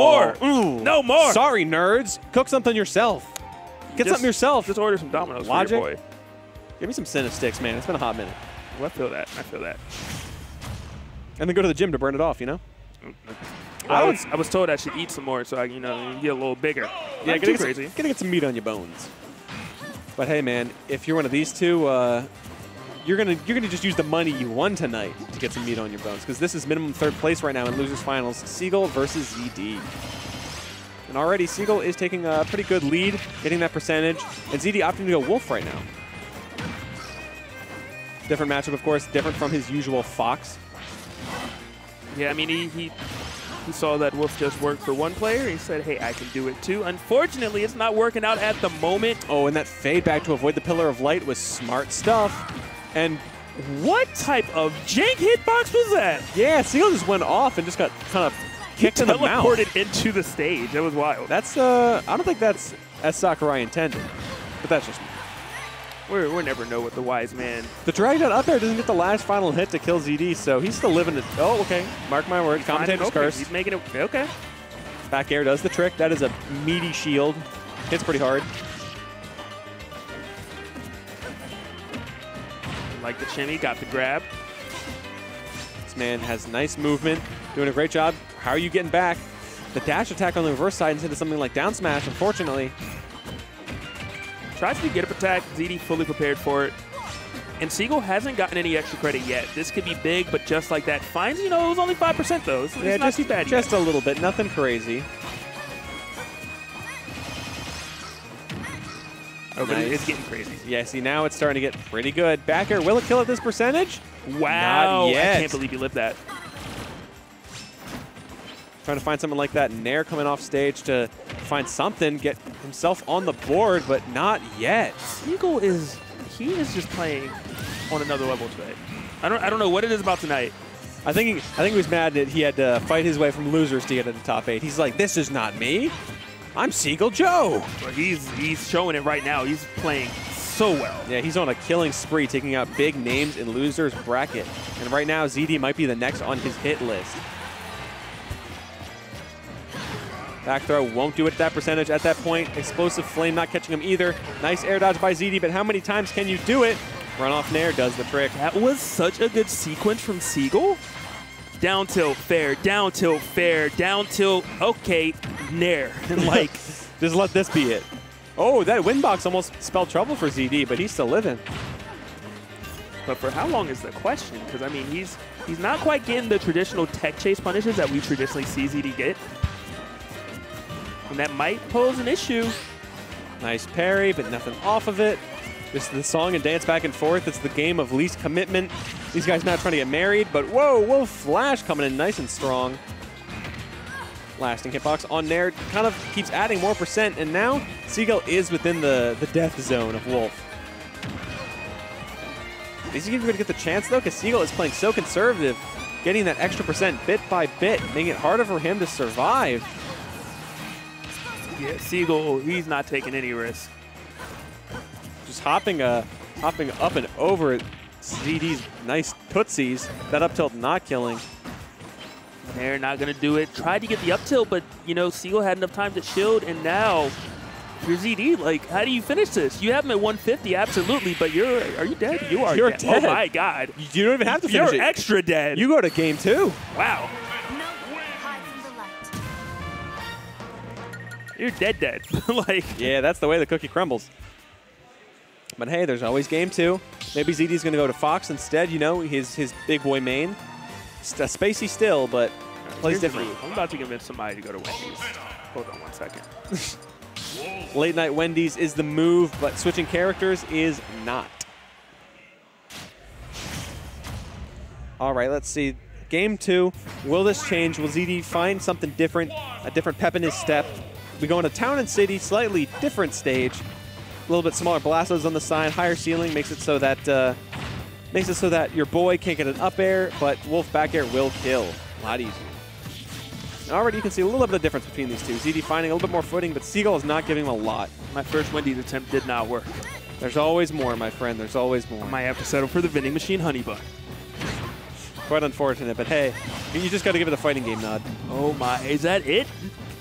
more. Ooh. No more. Sorry, nerds. Cook something yourself. Get Just- something yourself. Just order some Domino's Logic? for your boy. Give me some Cinna sticks, man. It's been a hot minute. Well, I feel that. I feel that. And then go to the gym to burn it off, you know? I was, I was told I should eat some more so I, you know, get a little bigger. Yeah, Not gotta get, crazy. Some, gotta get some meat on your bones. But hey, man, if you're one of these two, uh, you're gonna you're gonna just use the money you won tonight to get some meat on your bones because this is minimum third place right now in losers finals. Seagull versus ZD. And already Seagull is taking a pretty good lead, getting that percentage, and ZD opting to go Wolf right now. Different matchup, of course, different from his usual Fox. Yeah, I mean, he, he he saw that Wolf just worked for one player. He said, hey, I can do it too. Unfortunately, it's not working out at the moment. Oh, and that fade back to avoid the Pillar of Light was smart stuff. And What type of jank hitbox was that? yeah, Seal just went off and just got kind of kicked in the mouth. Teleported into the stage. That was wild. That's uh, I don't think that's as Sakurai intended, but that's just me. We're, we'll never know what the wise man. The Dragon up there doesn't get the last final hit to kill ZD, so he's still living it. Oh, okay. Mark my word. Commentator's curse. He's making it. Okay. Back air does the trick. That is a meaty shield. Hits pretty hard. Like the shimmy, got the grab. This man has nice movement, doing a great job. How are you getting back? The dash attack on the reverse side instead of something like down smash, unfortunately. Tries to get up attack. ZD fully prepared for it. And Seagull hasn't gotten any extra credit yet. This could be big, but just like that. Finds, you know, it was only 5% though. Yeah, not just, too bad just yet. a little bit. Nothing crazy. Oh, but Nice. it's getting crazy. Yeah, see, now it's starting to get pretty good. Back air, will it kill at this percentage? Wow. yet. I can't believe you lived that. Trying to find someone like that. Nair coming off stage to find something, get himself on the board, but not yet. Seagull is, he is just playing on another level today. I don't, I don't know what it is about tonight. I think he, I think he was mad that he had to fight his way from losers to get to the top eight. He's like, this is not me. I'm Seagull Joe. But he's, he's showing it right now. He's playing so well. Yeah, he's on a killing spree, taking out big names in losers bracket. And right now, ZD might be the next on his hit list. Back throw won't do it at that percentage at that point. Explosive flame not catching him either. Nice air dodge by ZD, but how many times can you do it? Run off Nair does the trick. That was such a good sequence from Seagull. Down tilt, fair, down tilt, fair, down tilt, okay, nair. And like, Just let this be it. Oh, that win box almost spelled trouble for ZD, but he's still living. but for how long is the question? Because, I mean, he's he's not quite getting the traditional tech chase punishes that we traditionally see ZD get. And that might pose an issue. Nice parry, but nothing off of it. Just the song and dance back and forth. It's the game of least commitment. These guys not trying to get married, but whoa, whoa, Flash coming in nice and strong. Lasting hitbox on Nair kind of keeps adding more percent, and now Seagull is within the, the death zone of Wolf. Is he even going to get the chance, though? Because Seagull is playing so conservative, getting that extra percent bit by bit, making it harder for him to survive. Yeah, Seagull, he's not taking any risk. just hopping uh, hopping up and over ZD's nice tootsies. That up tilt not killing. They're not going to do it. Tried to get the up tilt, but, you know, Seagull had enough time to shield, and now you're ZD. Like, how do you finish this? You have him at 150, absolutely, but you're, are you dead? You are You're dead. Oh dead. Oh, my God. You don't even have to finish You're it. extra dead. You go to game two. wow. No, hide from the light. You're dead dead. like, Yeah, that's the way the cookie crumbles. But hey, there's always game two. Maybe ZD's going to go to Fox instead. You know, his his big boy main. St- spacey still, but plays here's the different. I'm about to convince somebody to go to Wendy's. Hold on one second. Late night Wendy's is the move, but switching characters is not. All right, let's see. Game two. Will this change? Will ZD find something different? A different pep in his step? We go into town and city, slightly different stage. A little bit smaller blastos on the side, higher ceiling makes it so that uh, makes it so that your boy can't get an up air, but Wolf back air will kill. A lot easier. Already you can see a little bit of difference between these two. ZD finding a little bit more footing, but Seagull is not giving him a lot. My first Wendy's attempt did not work. There's always more, my friend. There's always more. I might have to settle for the vending machine honey bun. Quite unfortunate, but hey, you just got to give it a fighting game nod. Oh my, is that it?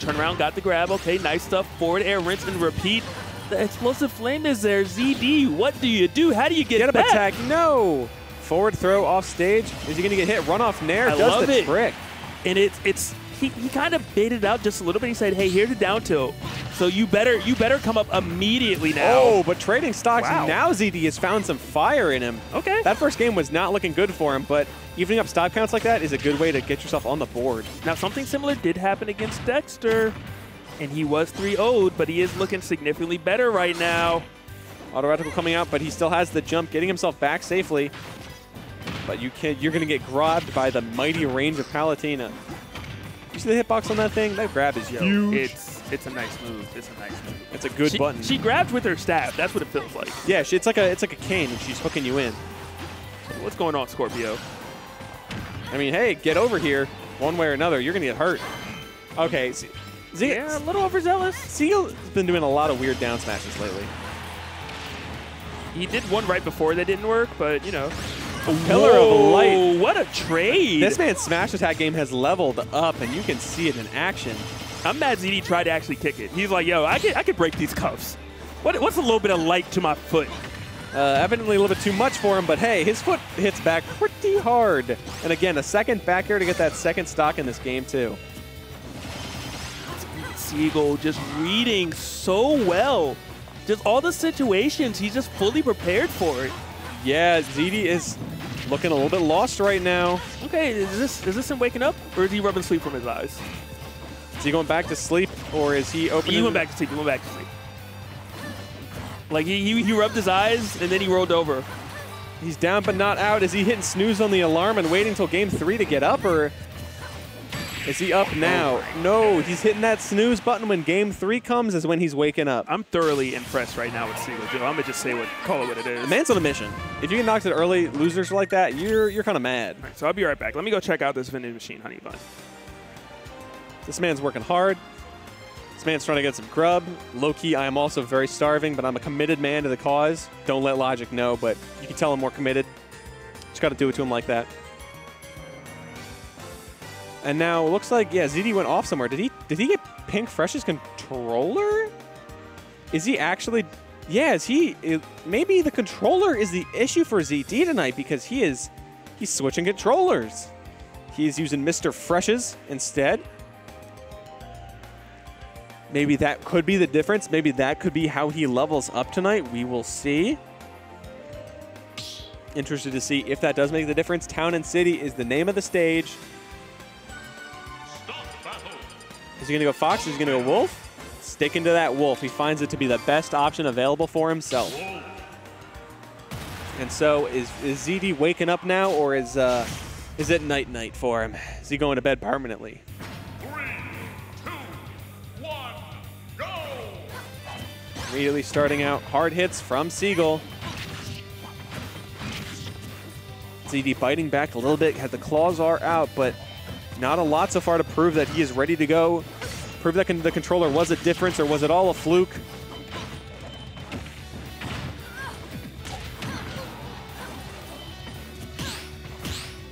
Turn around, got the grab. Okay, nice stuff. Forward air, rinse and repeat. The explosive flame is there. ZD, what do you do? How do you get, Get up back? attack. No. Forward throw off stage. Is he going to get hit? Run off nair. I Does love the it. trick. And it's it's he, he kind of baited out just a little bit. He said, "Hey, here's a down tilt, so you better you better come up immediately now." Oh, but trading stocks. Wow. Now ZD has found some fire in him. okay. That first game was not looking good for him, but evening up stock counts like that is a good way to get yourself on the board. Now, something similar did happen against Dexter, and he was 3 0'd, but he is looking significantly better right now. Auto reticle coming out, but he still has the jump, getting himself back safely. But you can't—you're going to get grabbed by the mighty range of Palutena. You see the hitbox on that thing? That grab is huge. It's it's a nice move. It's a nice move. It's a good she, button. She grabbed with her staff. That's what it feels like. yeah, she, it's like a it's like a cane, and she's hooking you in. What's going on, Scorpio? I mean, hey, get over here. One way or another, you're going to get hurt. Okay, Z- Z- Yeah, a little overzealous. Seagull's been doing a lot of weird down smashes lately. He did one right before that didn't work, but you know. Pillar of Light. What a trade! This man's smash attack game has leveled up, and you can see it in action. I'm mad ZD tried to actually kick it. He's like, yo, I could, I could break these cuffs. What, what's a little bit of light to my foot? Uh, evidently a little bit too much for him, but hey, his foot hits back pretty hard. And again, a second back air to get that second stock in this game, too. Seagull just reading so well. Just all the situations, he's just fully prepared for it. Yeah, ZD is looking a little bit lost right now. Okay, is this is this him waking up, or is he rubbing sleep from his eyes? Is he going back to sleep, or is he opening? He went back to sleep. He went back to sleep. Like he, he, he rubbed his eyes and then he rolled over. He's down but not out. Is he hitting snooze on the alarm and waiting until game three to get up, or is he up now? No, he's hitting that snooze button when game three comes is when he's waking up. I'm thoroughly impressed right now with Seagull Joe. I'm gonna just say what call it what it is. The man's on a mission. If you get knocked at early losers like that, you're you're kind of mad. Right, so I'll be right back. Let me go check out this vending machine, honey bun. This man's working hard. This man's trying to get some grub. Low key, I am also very starving, but I'm a committed man to the cause. Don't let Logic know, but you can tell I'm more committed. Just got to do it to him like that. And now it looks like yeah, ZD went off somewhere. Did he did he get Pink Fresh's controller? Is he actually? Yeah, is he? it- maybe the controller is the issue for ZD tonight because he is he's switching controllers. He's using Mr. Fresh's instead. Maybe that could be the difference. Maybe that could be how he levels up tonight. We will see. Interested to see if that does make the difference. Town and City is the name of the stage. Is he going to go Fox? Is he going to go Wolf? Sticking to that Wolf. He finds it to be the best option available for himself. And so is, is ZD waking up now, or is uh, is it night night for him? Is he going to bed permanently? Immediately starting out, hard hits from Seagull. ZD biting back a little bit, had the claws are out, but not a lot so far to prove that he is ready to go. Prove that con- the controller was a difference, or was it all a fluke?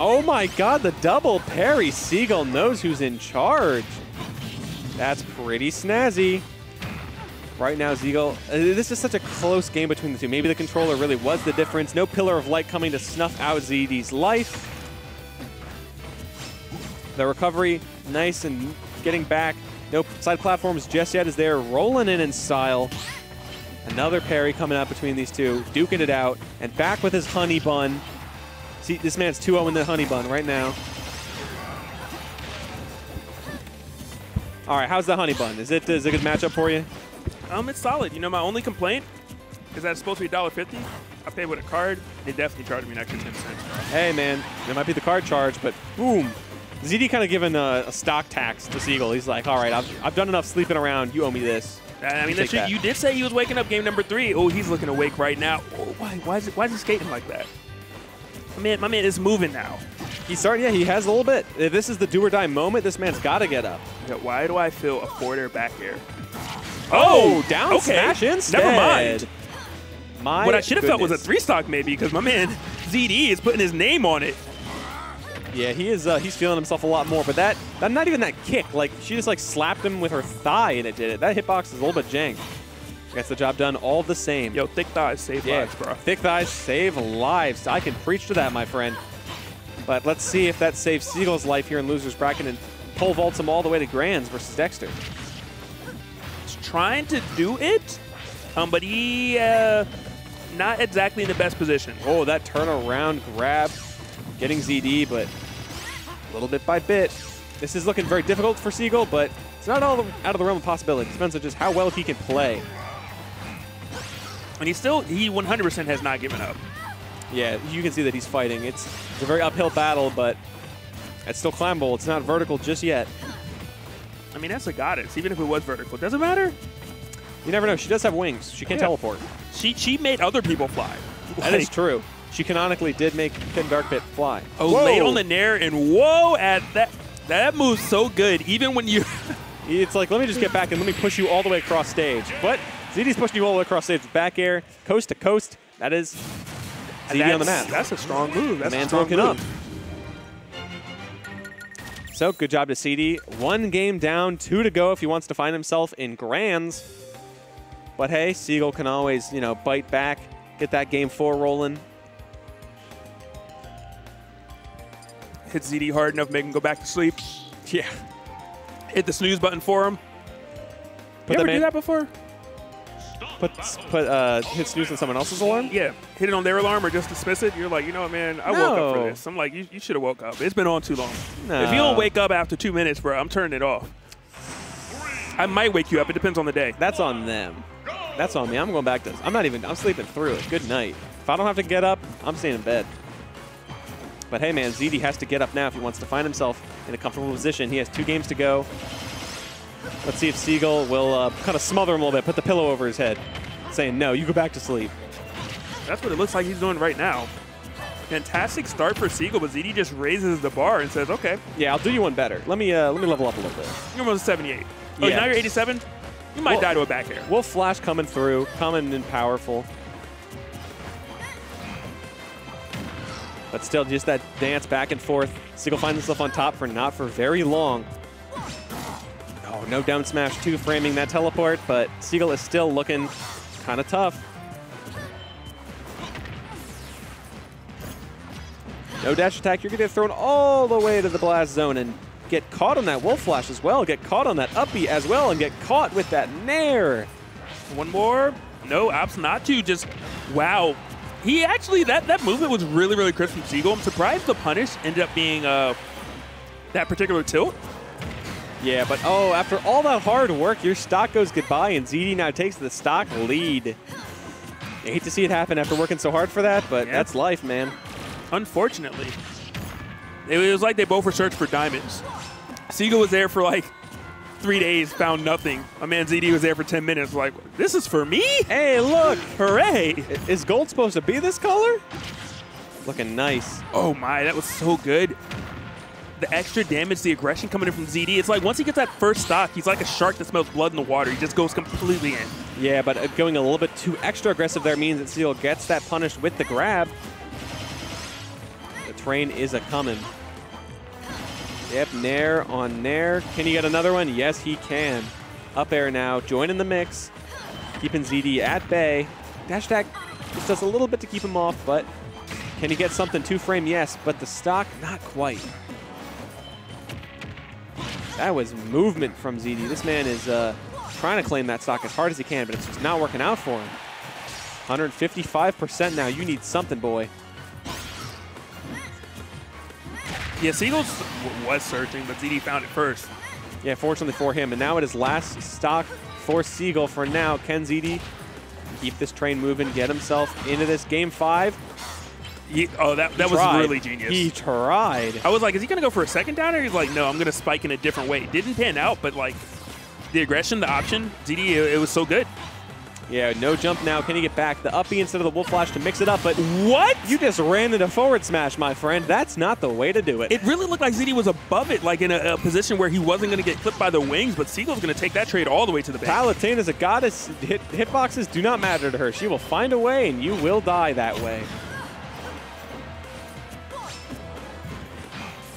Oh my god, the double parry. Seagull knows who's in charge. That's pretty snazzy. Right now, Seagull, uh, this is such a close game between the two. Maybe the controller really was the difference. No Pillar of Light coming to snuff out ZD's life. The recovery, nice and getting back. No side platforms just yet as they're rolling in in style. Another parry coming up between these two, duking it out, and back with his honey bun. See, this man's 2-0 in the honey bun right now. All right, how's the honey bun? Is it is it a good matchup for you? Um, it's solid. You know, my only complaint is that it's supposed to be $1.50. I paid with a card. They definitely charged me an extra 10 cents. Hey, man, it might be the card charge, but boom. ZD kind of given a, a stock tax to Seagull. He's like, all right, I've, I've done enough sleeping around. You owe me this. I mean, You that's take true. that. You did say he was waking up game number three. Oh, he's looking awake right now. Oh, why? Why is, it, why is he skating like that? My man, my man is moving now. He's starting, yeah, he has a little bit. This is the do or die moment, this man's got to get up. Yeah, why do I feel a forward air back air? Oh, oh, down okay. smash instead. Never mind. My what I should have felt was a three stock maybe because my man ZD is putting his name on it. Yeah, he is. Uh, he's feeling himself a lot more. But that, that, not even that kick. Like she just like slapped him with her thigh and it did it. That hitbox is a little bit jank. Gets the job done all the same. Yo, thick thighs save yeah, lives, bro. thick thighs save lives. I can preach to that, my friend. But let's see if that saves Seagull's life here in losers bracket and pole vaults him all the way to Grands versus Dexter. He's trying to do it, um, but he uh, not exactly in the best position. Oh, that turnaround grab, getting ZD, but a little bit by bit. This is looking very difficult for Seagull, but it's not all out of the realm of possibility. It depends on just how well he can play. And he still, he 100% has not given up. Yeah, you can see that he's fighting. It's, it's a very uphill battle, but it's still climbable. It's not vertical just yet. I mean, that's a goddess, even if it was vertical. Doesn't matter. You never know. She does have wings. She can Yeah. teleport. She she made other people fly. That is Like, true. She canonically did make Thin Dark Pit fly. Oh, Whoa! laid on the nair and whoa at that. That move's so good. Even when you, It's like, let me just get back and let me push you all the way across stage. But ZD's pushing you all the way across stage back air, coast to coast. That is ZD on the That's- map. That's a strong move. That's man's a strong woken up. move. So good job to ZD. One game down, two to go if he wants to find himself in grands. But hey, Seagull can always, you know, bite back, get that game four rolling. Hit ZD hard enough, make him go back to sleep. Yeah. Hit the snooze button for him. Put you ever do that before? Put put uh hit snooze on someone else's alarm? Yeah, hit it on their alarm or just dismiss it. You're like, you know what, man? I woke up for this. I'm like, you, you should have woke up. It's been on too long. No. If you don't wake up after two minutes, bro, I'm turning it off. I might wake you up. It depends on the day. That's on them. That's on me. I'm going back to I'm not even I'm sleeping through it. Good night. If I don't have to get up, I'm staying in bed. But hey man, ZD has to get up now if he wants to find himself in a comfortable position. He has two games to go. Let's see if Seagull will uh, kind of smother him a little bit, put the pillow over his head, saying, no, you go back to sleep. That's what it looks like he's doing right now. Fantastic start for Seagull, but ZD just raises the bar and says, okay, Yeah, I'll do you one better. Let me uh, let me level up a little bit. you're almost 78. Oh, Yeah. now you're 87? You might Well- die to a back air. Wolf Flash coming through, coming in powerful. But still, just that dance back and forth. Seagull finds himself on top for not for very long. Oh, no down smash two framing that teleport, but Seagull is still looking kind of tough. No dash attack, you're gonna get thrown all the way to the blast zone and get caught on that wolf flash as well, get caught on that uppy as well, and get caught with that nair. One more. No, Ops not to. Just, wow. He actually, that, that movement was really, really crisp from Seagull. I'm surprised the punish ended up being uh, that particular tilt. Yeah, but oh, after all that hard work, your stock goes goodbye, and ZD now takes the stock lead. I hate to see it happen after working so hard for that, but Yeah. that's life, man. Unfortunately, it was like they both were searching for diamonds. Seagull was there for like three days, found nothing. My man ZD was there for 10 minutes, like, this is for me? Hey, look! Hooray! Is gold supposed to be this color? Looking nice. Oh my, that was so good. The extra damage, the aggression coming in from ZD. It's like once he gets that first stock, he's like a shark that smells blood in the water. He just goes completely in. Yeah, but uh, going a little bit too extra aggressive there means that Seal gets that punished with the grab. The train is a coming. Yep, Nair on Nair. Can he get another one? Yes, he can. Up air now, joining the mix, keeping ZD at bay. Dash attack just does a little bit to keep him off, but can he get something two frame? Yes, but the stock, not quite. That was movement from ZD. This man is uh, trying to claim that stock as hard as he can, but it's just not working out for him. 155% now. You need something, boy. Yeah, Seagull was searching, but ZD found it first. Yeah, fortunately for him. And now it is last stock for Seagull for now. Can ZD keep this train moving, get himself into this game five? He, oh, that, that was really genius. He tried. I was like, is he going to go for a second downer? He's like, no, I'm going to spike in a different way. It Didn't pan out, but like the aggression, the option, ZD, it, it was so good. Yeah, no jump now. Can he get back? The uppy instead of the wolf flash to mix it up, but What? you just ran into forward smash, my friend. That's not the way to do it. It really looked like ZD was above it, like in a, a position where he wasn't going to get clipped by the wings, but Seagull's going to take that trade all the way to the bank. Palutena is a goddess. Hit, hitboxes do not matter to her. She will find a way, and you will die that way.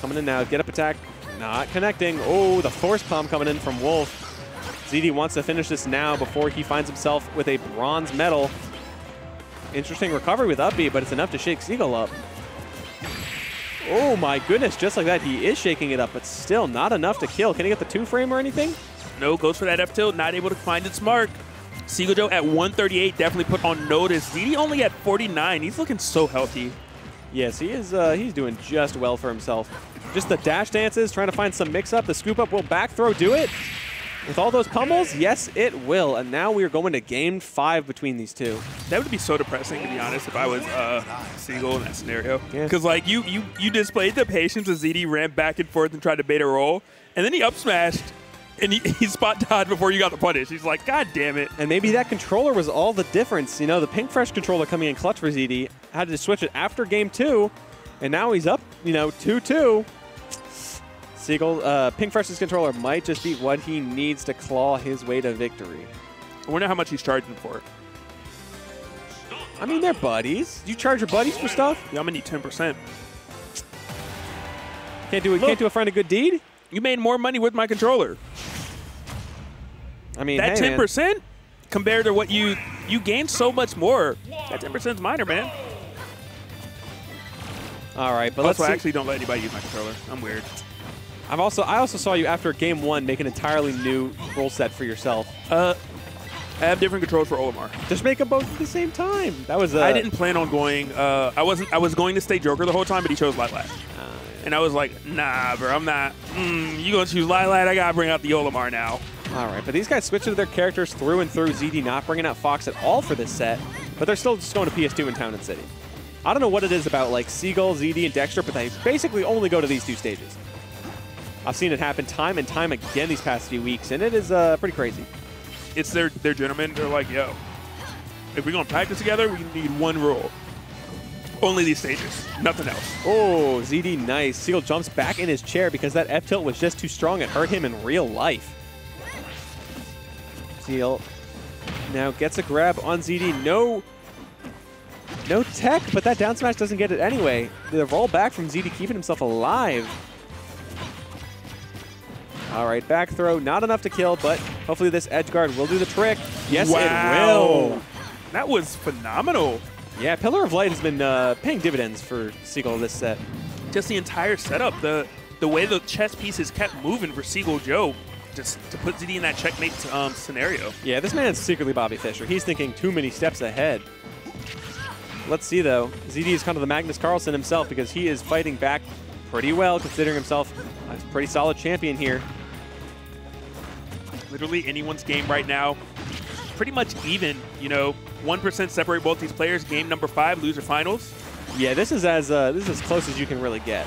coming in now. Get up attack. Not connecting. Oh, the force palm coming in from Wolf. ZD wants to finish this now before he finds himself with a bronze medal. Interesting recovery with up B, but it's enough to shake Seagull up. Oh my goodness, just like that, he is shaking it up, but still not enough to kill. Can he get the two frame or anything? No, goes for that up tilt, not able to find its mark. Seagull Joe at 138 definitely put on notice. ZD only at 49. He's looking so healthy. Yes, he is. Uh, he's doing just well for himself. Just the dash dances, trying to find some mix-up. The scoop-up will back throw do it. With all those pummels, yes, it will. And now we are going to game five between these two. That would be so depressing, to be honest, if I was uh, Seagull in that scenario. Yeah. Because, like, you, you you displayed the patience as ZD ran back and forth and tried to bait a roll, and then he up smashed, and he, he spot dodged before you got the punish. He's like, God damn it. And maybe that controller was all the difference. You know, the Pink Fresh controller coming in clutch for ZD had to switch it after game two, and now he's up, you know, 2-2. Seagull, uh, Pink Fresh's controller might just be what he needs to claw his way to victory. I wonder how much he's charging for it. I mean, they're buddies. You charge your buddies for stuff? Yeah, I'm to need 10%. Can't do it. Can't do a friend a good deed. You made more money with my controller. I mean, That hey, ten man. percent compared to what you you gained so much more. That ten percent is minor, man. All right, but let's I actually don't let anybody use my controller. I'm weird. I've also I also saw you after game one make an entirely new rule set for yourself. Uh, I have different controls for Olimar. Just make them both at the same time. That was uh, I didn't plan on going. Uh, I wasn't. I was going to stay Joker the whole time, but he chose Lylat. And I was like, Nah, bro, I'm not. Mm, you gonna choose Lylat? I gotta bring out the Olimar now. All right, but these guys switching their characters through and through. ZD not bringing out Fox at all for this set, but they're still just going to PS2 in Town and City. I don't know what it is about like Seagull, ZD, and Dexter, but they basically only go to these two stages. I've seen it happen time and time again these past few weeks, and it is uh, pretty crazy. It's their their gentlemen. They're like, Yo, if we're gonna practice together, we need one rule. Only these stages, nothing else. Oh, ZD nice. Seal jumps back in his chair because that F tilt was just too strong. It hurt him in real life. Seal now gets a grab on ZD. No, no tech, but that down smash doesn't get it anyway. The roll back from ZD keeping himself alive. All right, back throw. Not enough to kill, but hopefully this edge guard will do the trick. Yes, it will. That was phenomenal. Yeah, Pillar of Light has been uh, paying dividends for Seagull this set. just the entire setup, the the way the chess pieces kept moving for Seagull Joe, just to put ZD in that checkmate um, scenario. Yeah, this man's secretly Bobby Fischer. He's thinking too many steps ahead. Let's see, though. ZD is kind of the Magnus Carlsen himself because he is fighting back pretty well, considering himself a pretty solid champion here. Literally anyone's game right now, pretty much even. You know, one percent separate both these players. Game number five, loser finals. Yeah, this is as uh, this is as close as you can really get.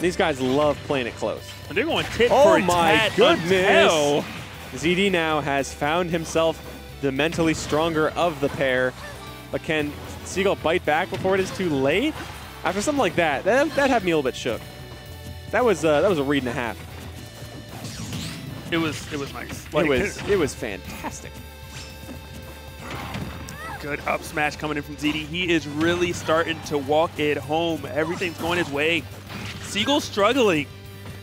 These guys love playing it close. And they're going tit Oh for my tat goodness! until- ZD now has found himself the mentally stronger of the pair, but can Seagull bite back before it is too late? After something like that, that, that had me a little bit shook. That was uh, that was a read and a half. It was it was nice. it was it was fantastic. good up smash coming in from ZD. He is really starting to walk it home. Everything's going his way. Seagull's struggling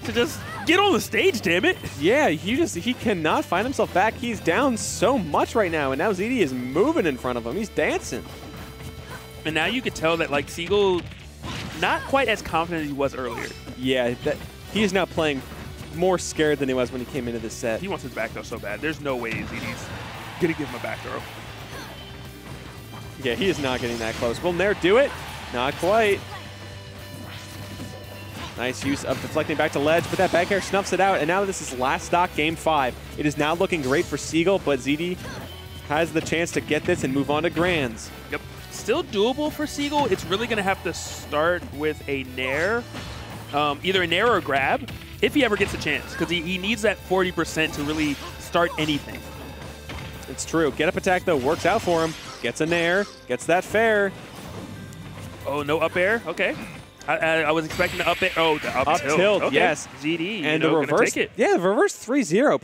to just get on the stage, damn it. Yeah, he just he cannot find himself back. He's down so much right now, and now ZD is moving in front of him. He's dancing. And now you could tell that like Seagull, not quite as confident as he was earlier. Yeah, that he is now playing more scared than he was when he came into this set. He wants his back throw so bad. There's no way ZD's gonna give him a back throw. Yeah, he is not getting that close. Will Nair do it? Not quite. Nice use of deflecting back to ledge, but that back air snuffs it out, and now this is last stock, game five. It is now looking great for Seagull, but ZD has the chance to get this and move on to Grands. Yep. Still doable for Seagull. It's really gonna have to start with a nair, um, either a nair or a grab, if he ever gets a chance, because he, he needs that 40% to really start anything. It's true. Get up attack, though, works out for him. Gets a Nair, gets that fair. Oh, no up air. Okay. I, I, I was expecting the up air. Oh, the up, Up tilt. tilt, Okay. yes. ZD. you and know, the reverse, yeah, the reverse 3-0.